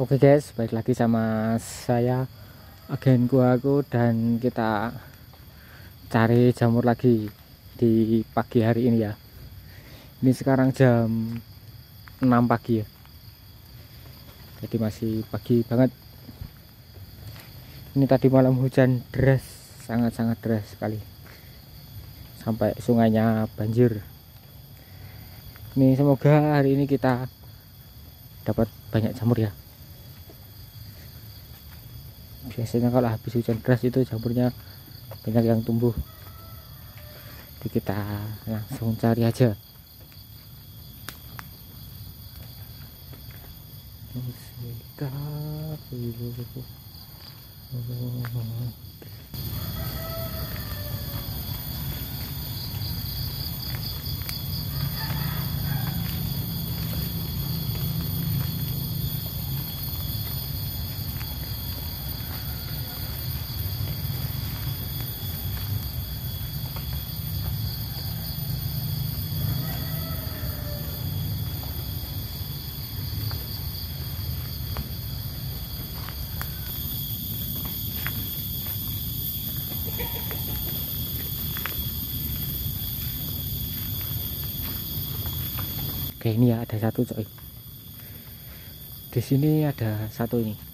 Oke guys, balik lagi sama saya agen aku dan kita cari jamur lagi di pagi hari ini ya. Ini sekarang jam 6 pagi ya. Jadi masih pagi banget. Ini tadi malam hujan deras, sangat-sangat deras sekali. Sampai sungainya banjir. Ini semoga hari ini kita dapat banyak jamur ya biasanya kalau habis hujan deras itu jamurnya banyak yang tumbuh. Jadi kita langsung cari aja Oke ini ya ada satu coy. Di sini ada satu ini.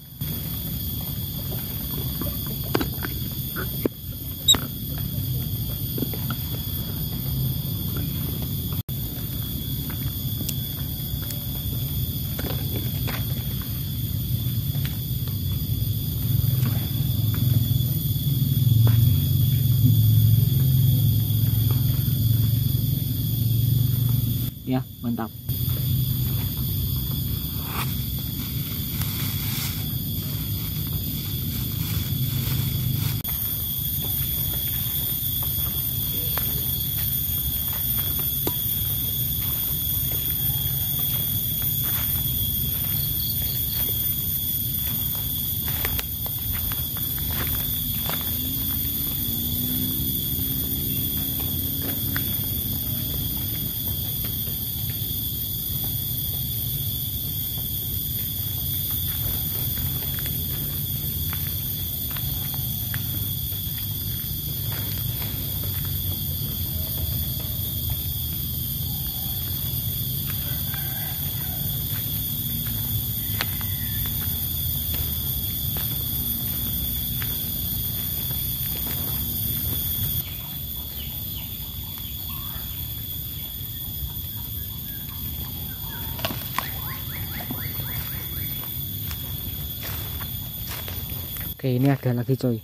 Oke ini ada lagi coy.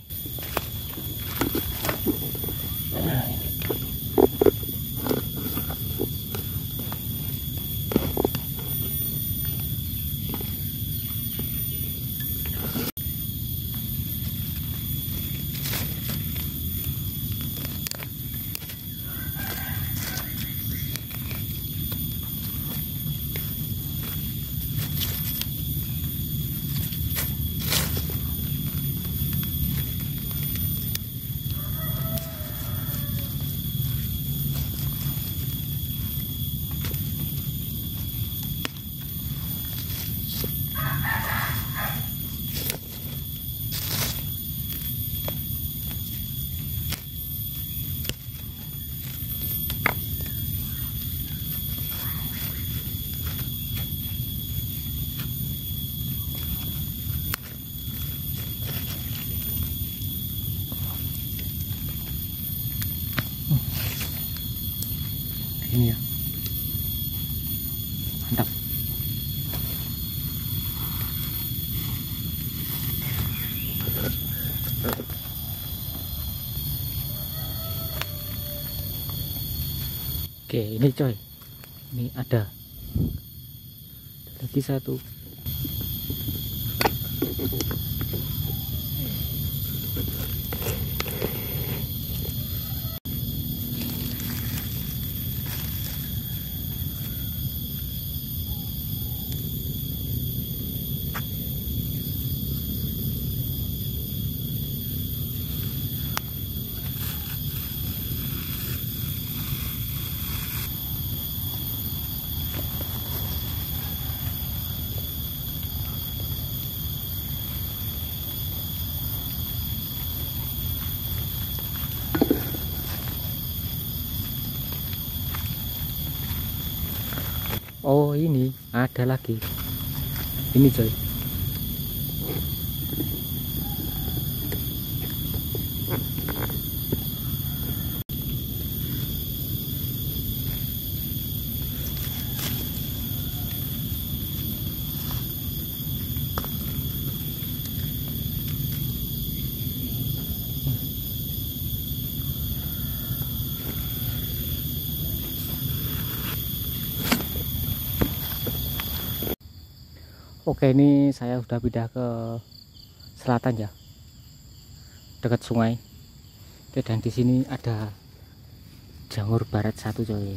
Ini ya. Mantap. Oke, ini coy. Ini ada. Lagi satu. Ini ada lagi. Ini coy Oke ini saya sudah pindah ke selatan ya. Dekat sungai. Oke, dan di sini ada jamur barat satu coy.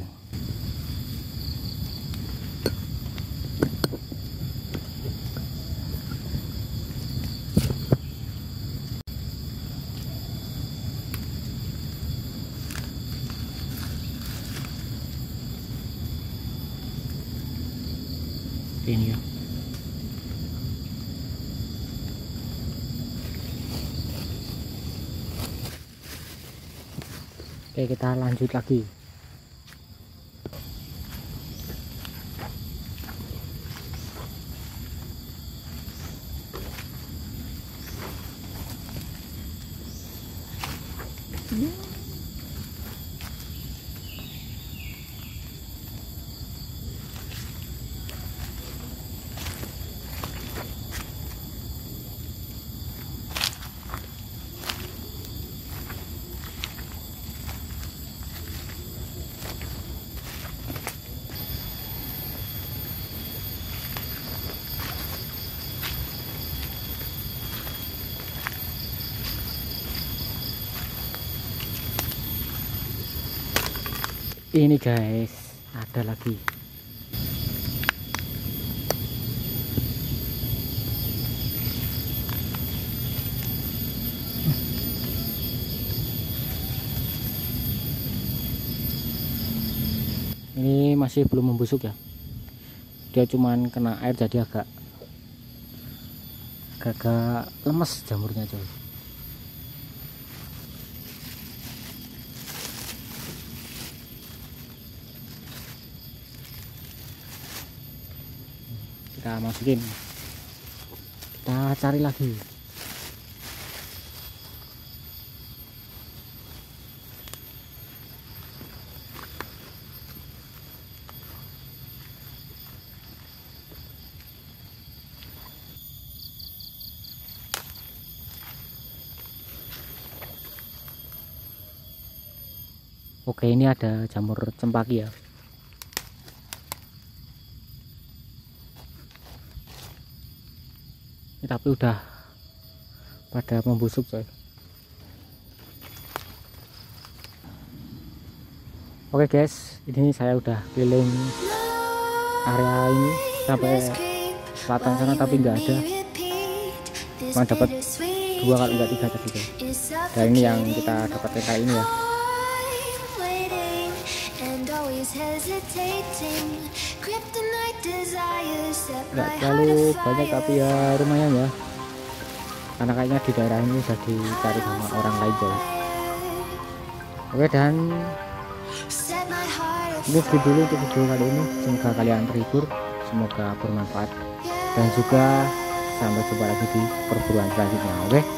Ini ya Oke kita lanjut lagi ini guys. Ada lagi. Ini masih belum membusuk ya. Dia cuman kena air jadi agak agak lemes jamurnya coy kita masukin. Kita cari lagi. Oke ini ada jamur cempaki ya tapi udah pada membusuk coy. Oke guys. Ini saya udah keliling area ini sampai selatan sana tapi nggak ada. Cuma dapat dua kali nggak tiga tadi dan ini yang kita dapatkan kali ini ya nggak terlalu banyak tapi ya lumayan ya. Karena kayaknya di daerah ini sudah dicari sama orang lain guys oke dan ini segitu dulu untuk video kali ini. Semoga kalian terhibur semoga bermanfaat. Dan juga sampai jumpa lagi di perburuan selanjutnya oke